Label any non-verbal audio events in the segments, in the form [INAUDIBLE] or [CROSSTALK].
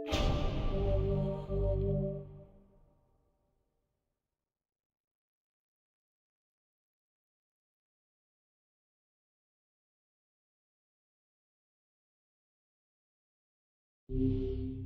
thank mm -hmm. you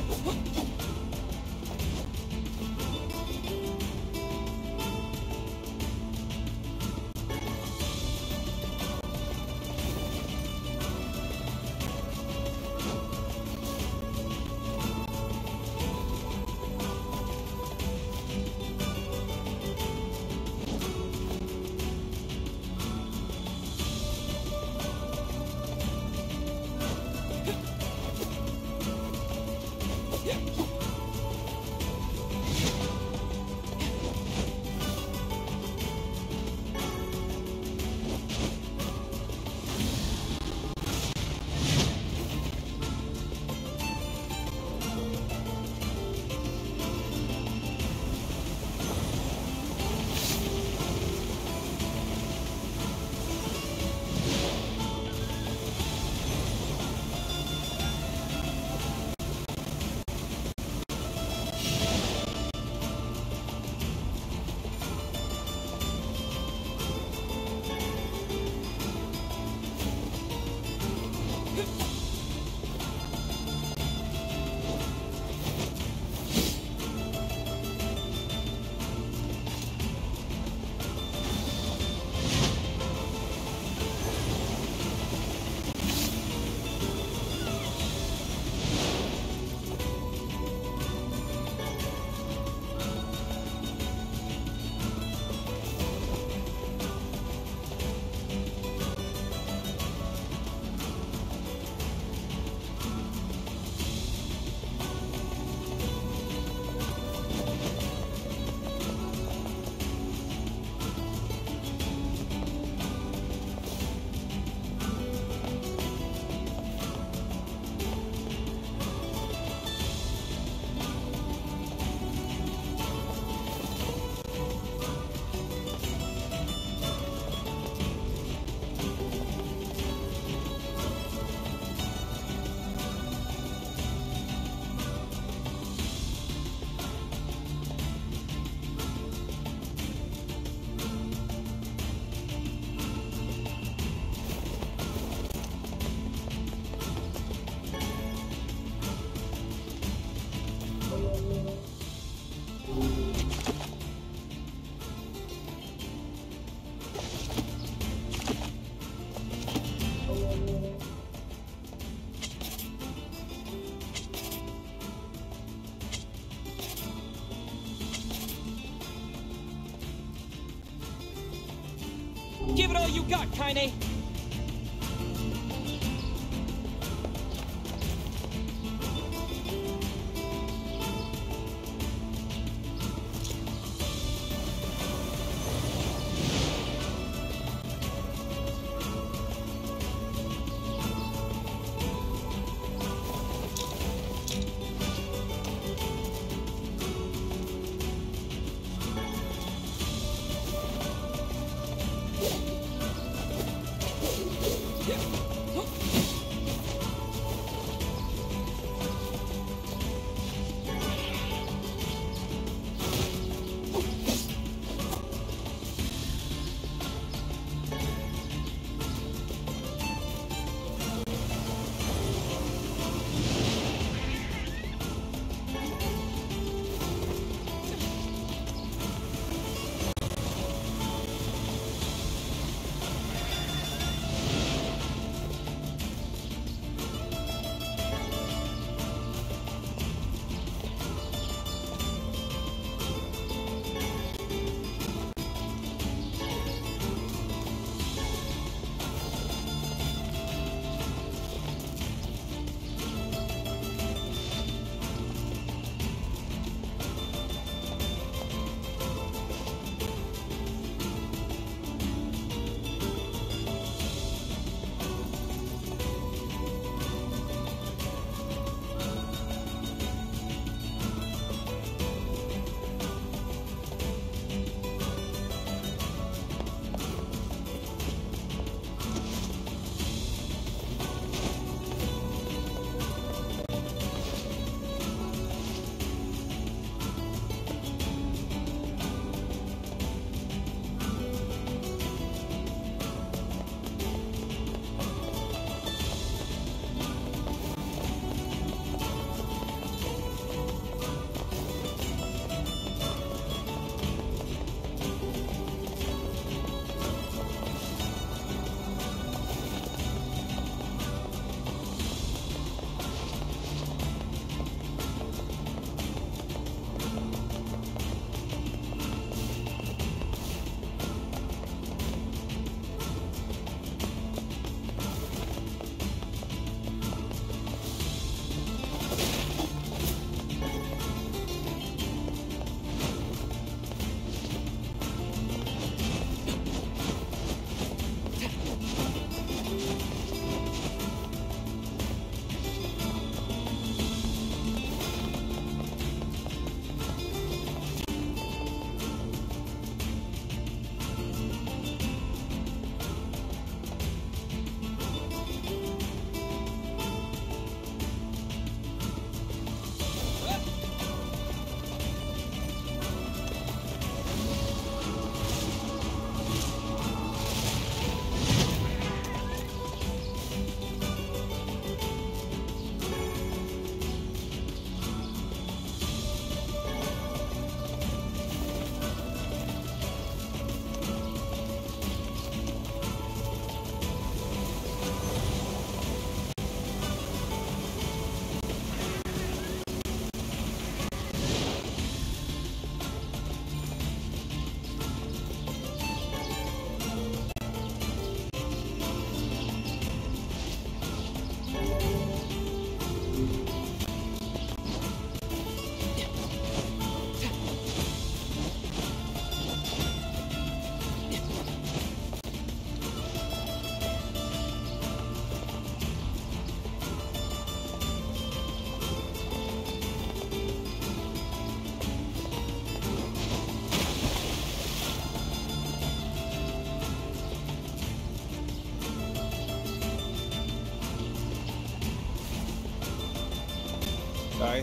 Oh, All you got, Kaine.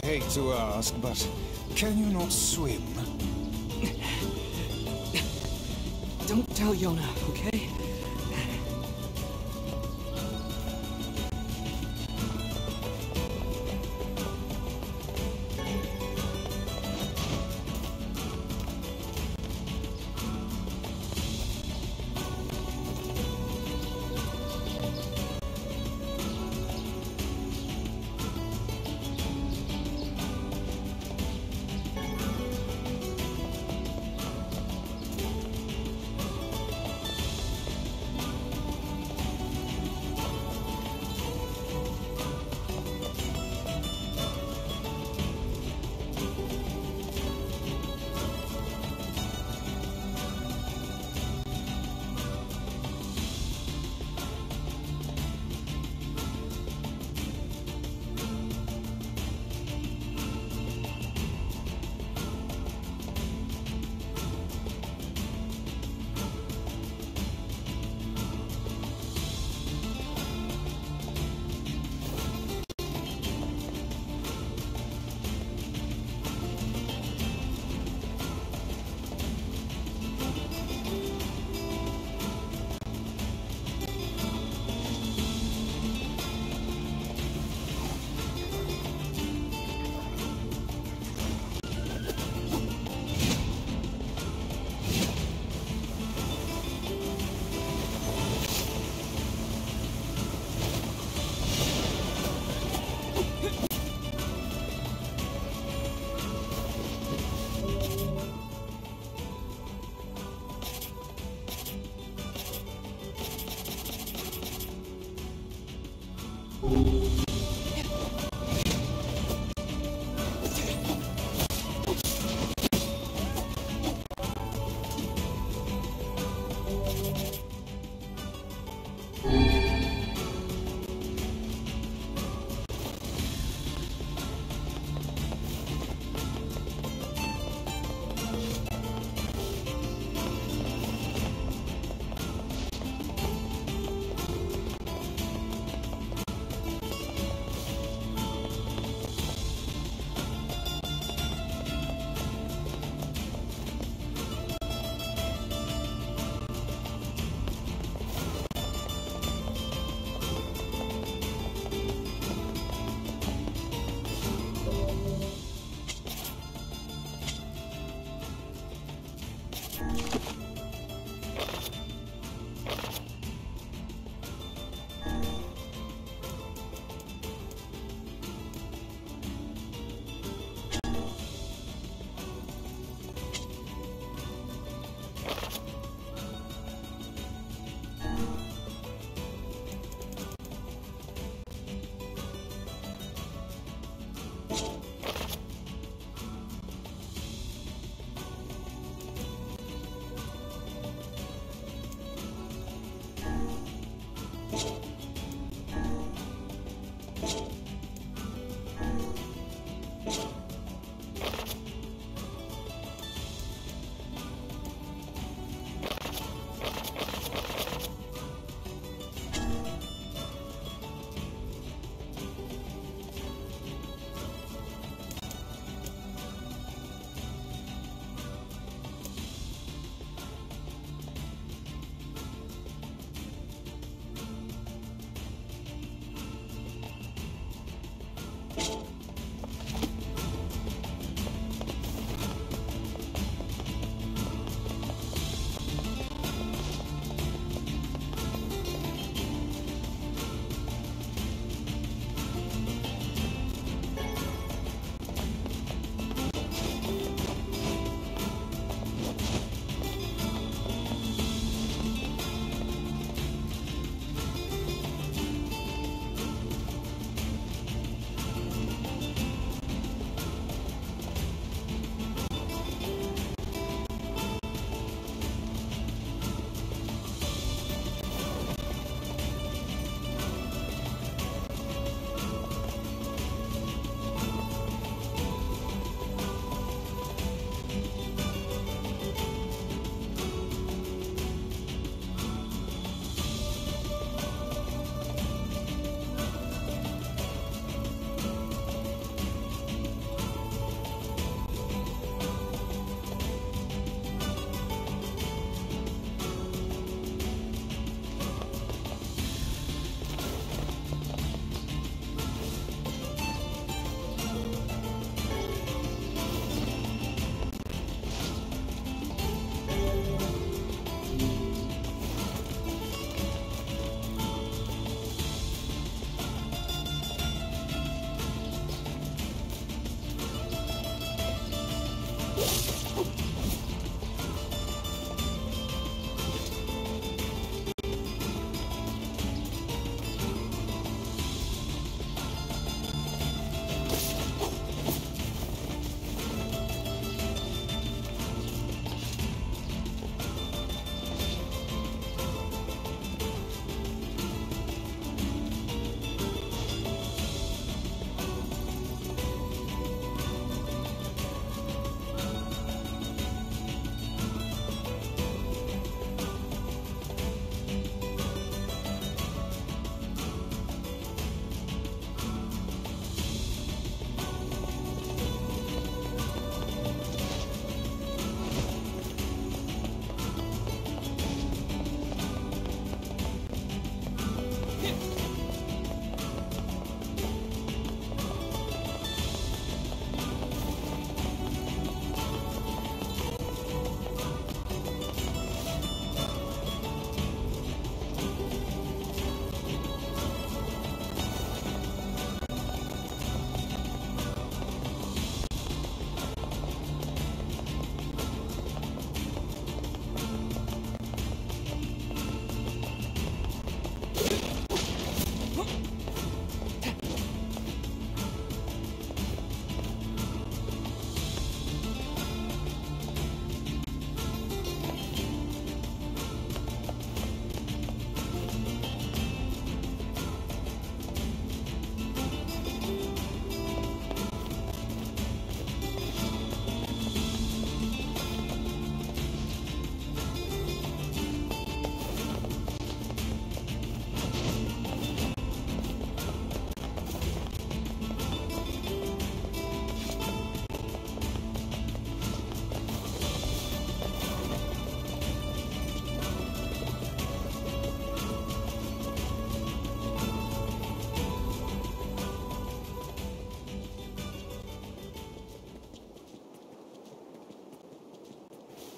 Hate to ask, but can you not swim? [LAUGHS] Don't tell Yonah,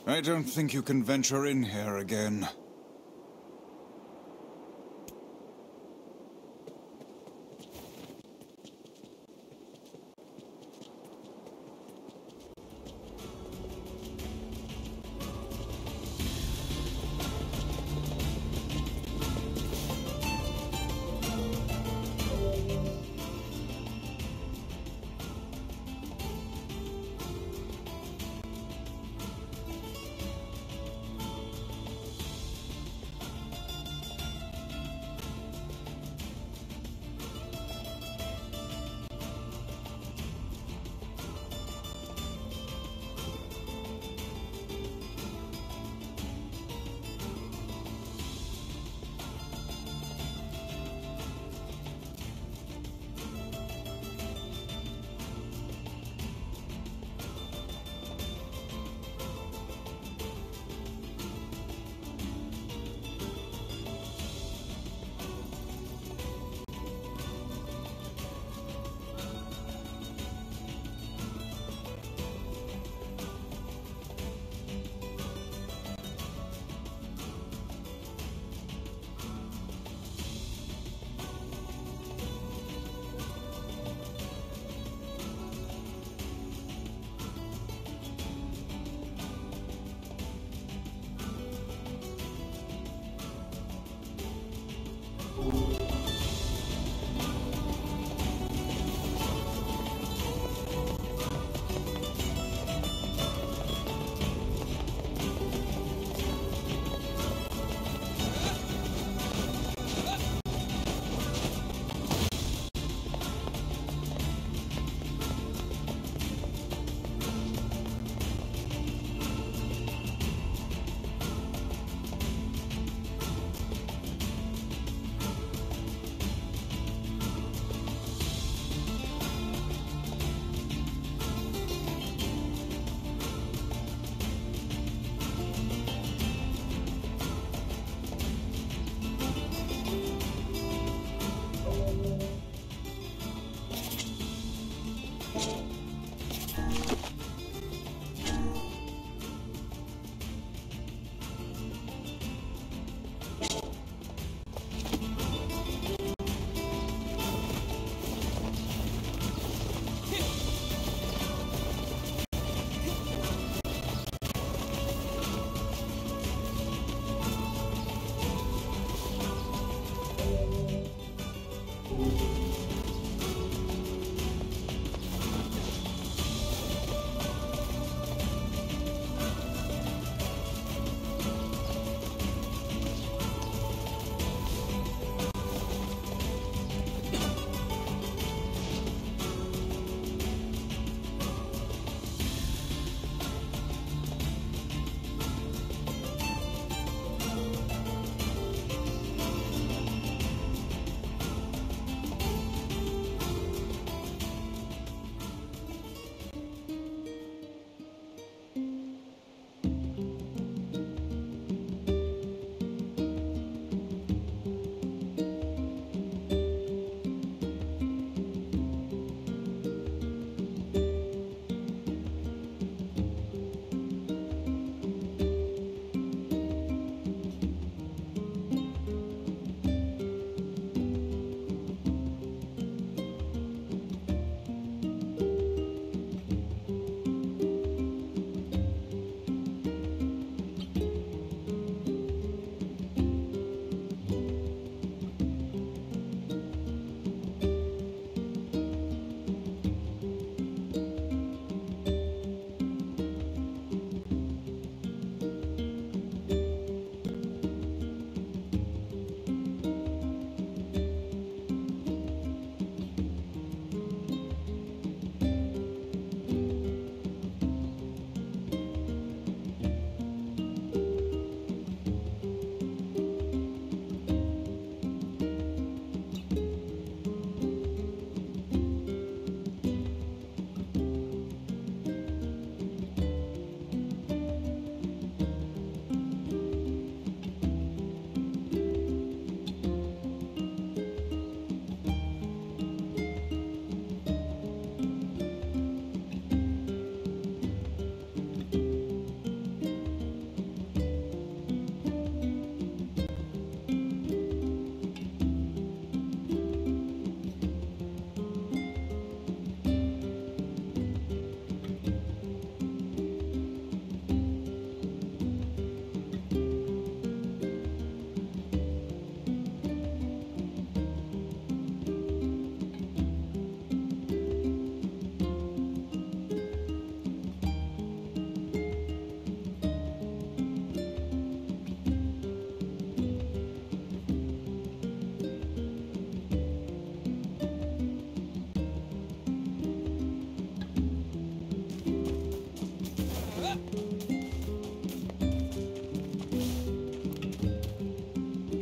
I don't think you can venture in here again.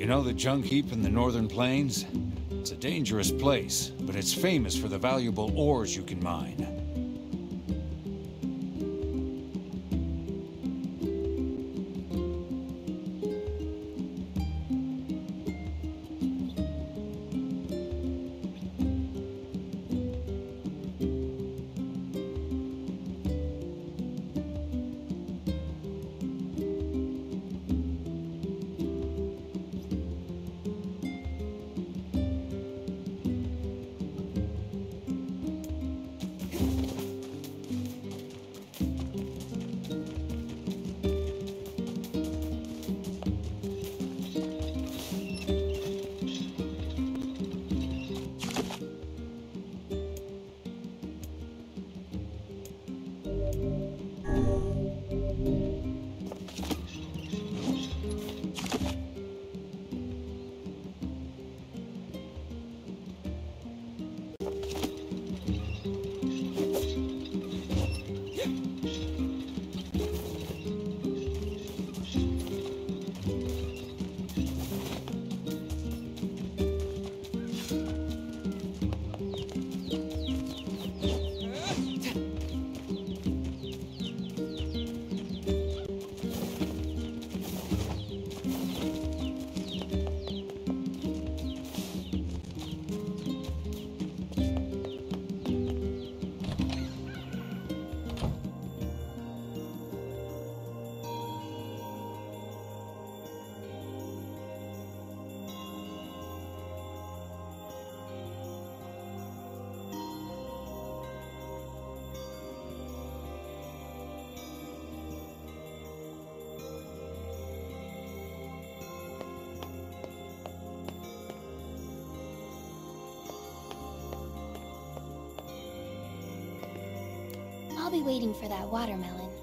You know the junk heap in the northern plains? It's a dangerous place, but it's famous for the valuable ores you can mine. I'll be waiting for that watermelon.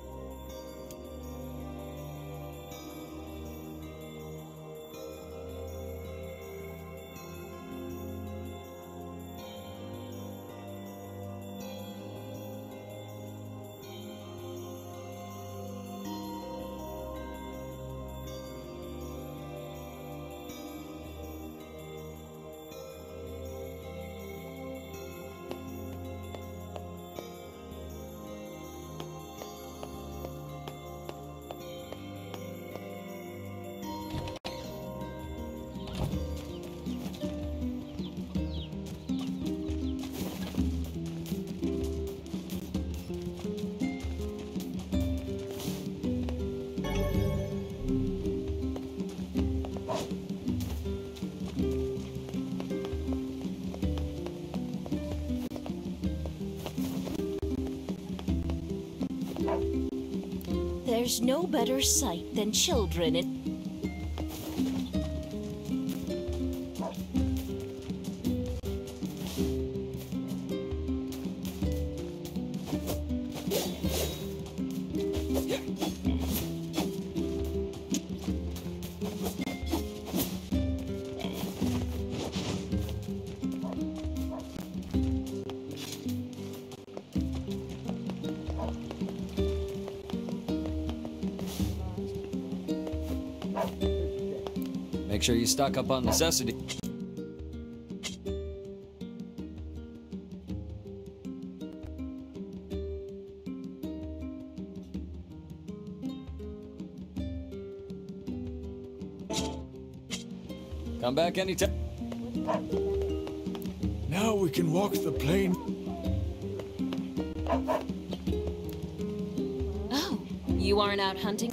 There's no better sight than children in Make sure you stock up on necessity. Come back anytime. Now we can walk the plane. Oh, you aren't out hunting?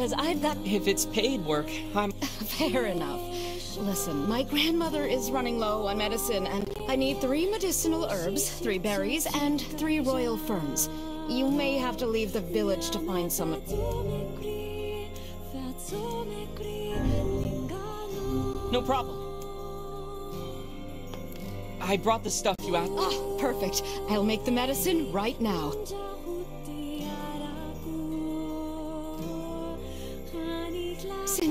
Because I've got. If it's paid work, I'm. [LAUGHS] Fair enough. Listen, my grandmother is running low on medicine, and I need three medicinal herbs, three berries, and three royal ferns. You may have to leave the village to find some. No problem. I brought the stuff you asked. Ah, perfect. I'll make the medicine right now.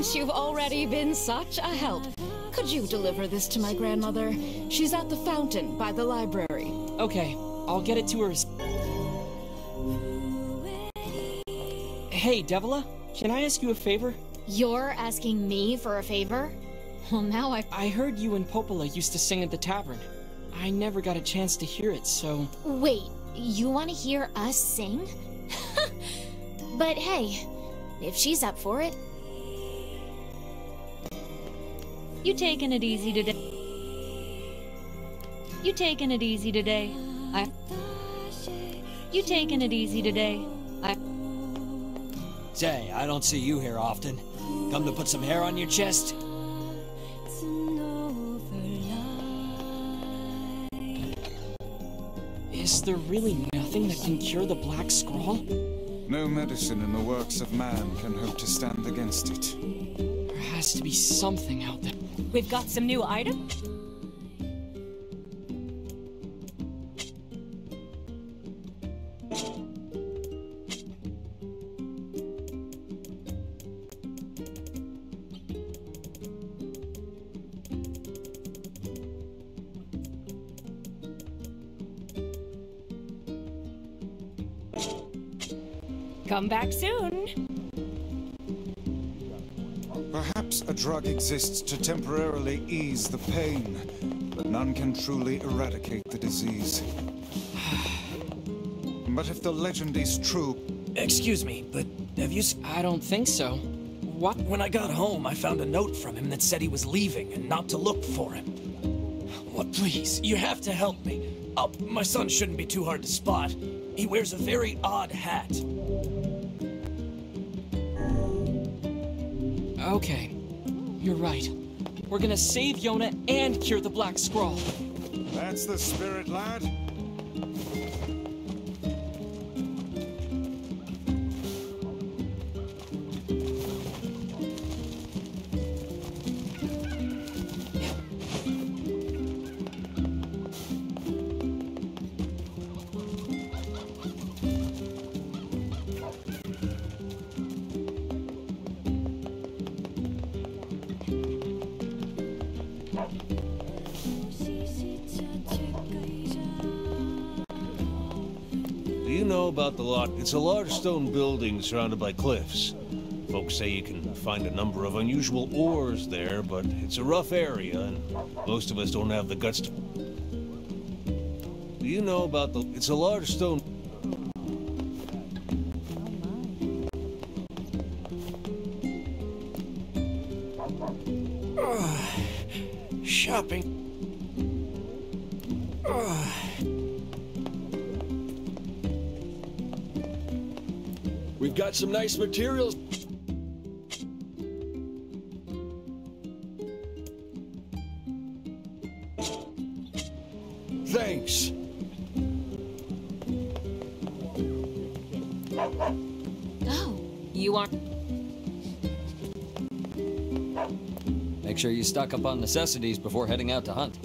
Since you've already been such a help, could you deliver this to my grandmother? She's at the fountain by the library. Okay, I'll get it to her. Hey, Devola, can I ask you a favor? You're asking me for a favor? Well, now I. I heard you and Popola used to sing at the tavern. I never got a chance to hear it, so. Wait, you want to hear us sing? [LAUGHS] but hey, if she's up for it, You taking it easy today? You taking it easy today? I. You taking it easy today? I. Say, I don't see you here often. Come to put some hair on your chest? Is there really nothing that can cure the Black Scrawl? No medicine in the works of man can hope to stand against it. Has to be something out there. We've got some new items. Come back soon. Exists to temporarily ease the pain, but none can truly eradicate the disease. [SIGHS] But if the legend is true, Excuse me, but have you... s- I don't think so. What? When I got home, I found a note from him that said he was leaving and not to look for him. What, please, you have to help me. Oh, my son shouldn't be too hard to spot. He wears a very odd hat. Okay, you're right. We're gonna save Yonah and cure the Black Scrawl. that's the spirit, lad. It's a large stone building surrounded by cliffs. Folks say you can find a number of unusual ores there, but it's a rough area, and most of us don't have the guts to... Do you know about the... It's a large stone... Shopping. We've got some nice materials. Thanks. oh, You aren't. Make sure you stock up on necessities before heading out to hunt.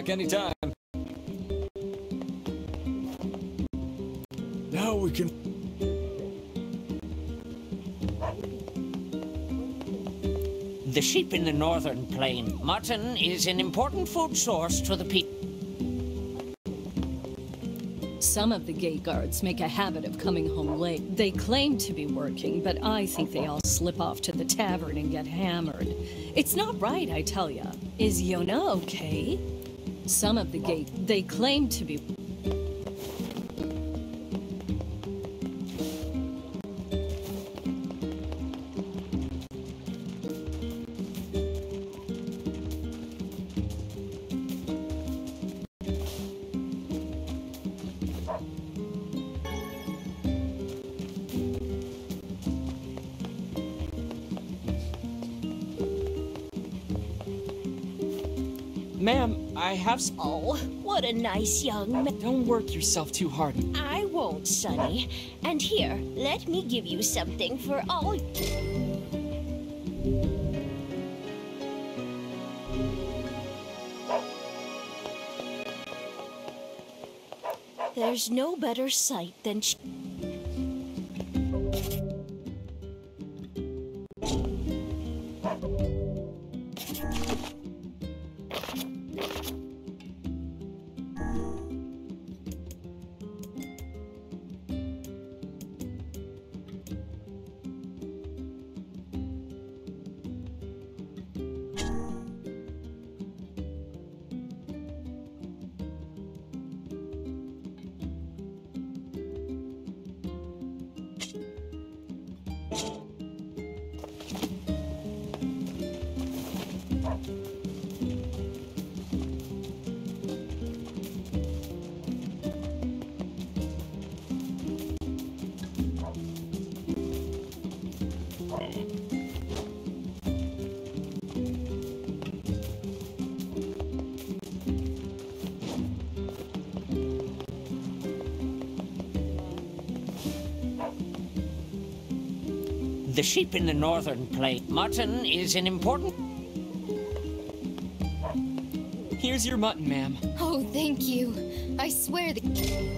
Back anytime. Now we can. The sheep in the northern plain. Mutton is an important food source to the people. Some of the gate guards make a habit of coming home late. They claim to be working, but I think they all slip off to the tavern and get hammered. It's not right, I tell ya. Is Yonah okay? Some of the gate, they claim to be. Ma'am, I have. s- Oh, what a nice young man. Don't work yourself too hard. I won't, Sonny. And here, let me give you something for all. There's no better sight than. The sheep in the northern plain. Mutton is an important. Here's your mutton, ma'am. Oh, thank you. I swear the.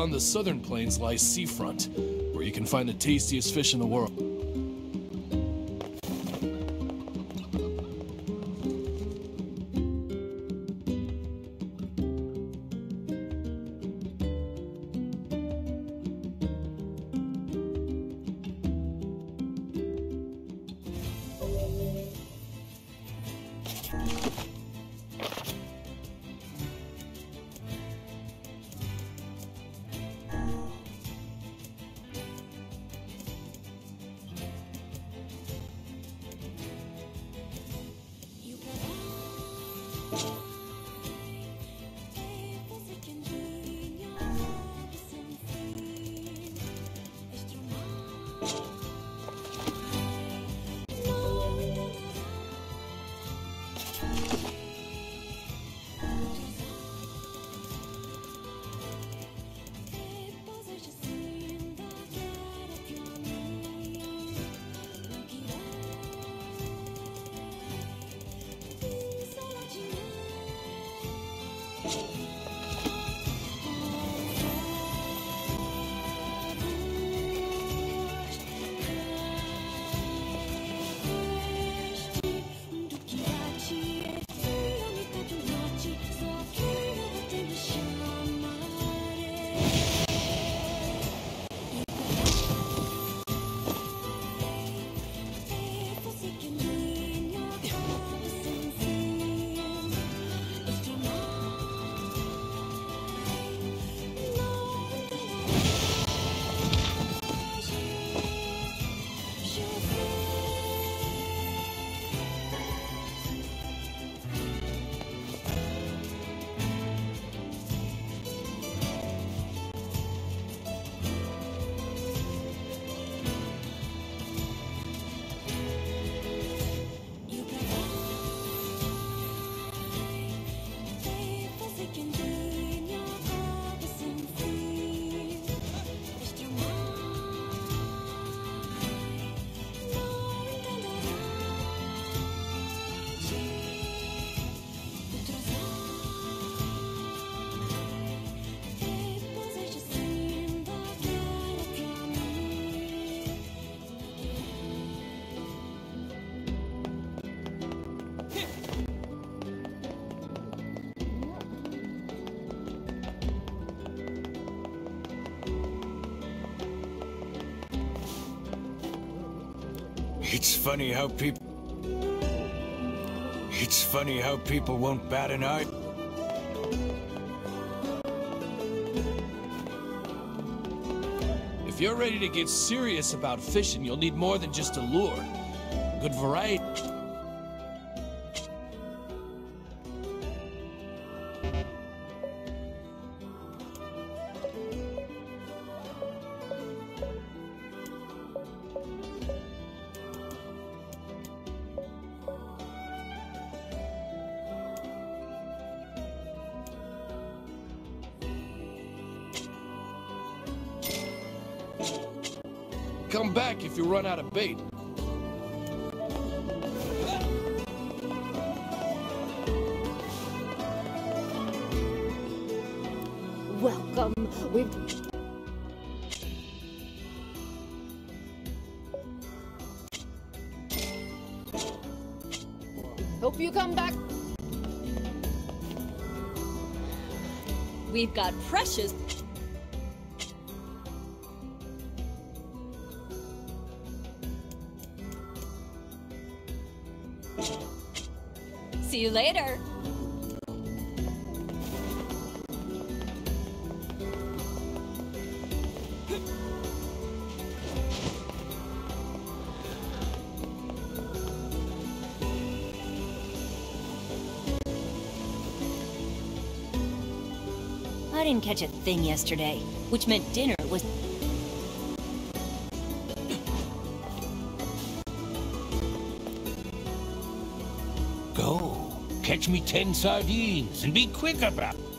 Beyond the southern plains lies Seafront, where you can find the tastiest fish in the world. It's funny how people... It's funny how people won't bat an eye. If you're ready to get serious about fishing, you'll need more than just a lure. Good variety. Come back if you run out of bait. Welcome. We've. Hope you come back. We've got precious. You later. I didn't catch a thing yesterday, which meant dinner was. Catch me ten sardines and be quick about it.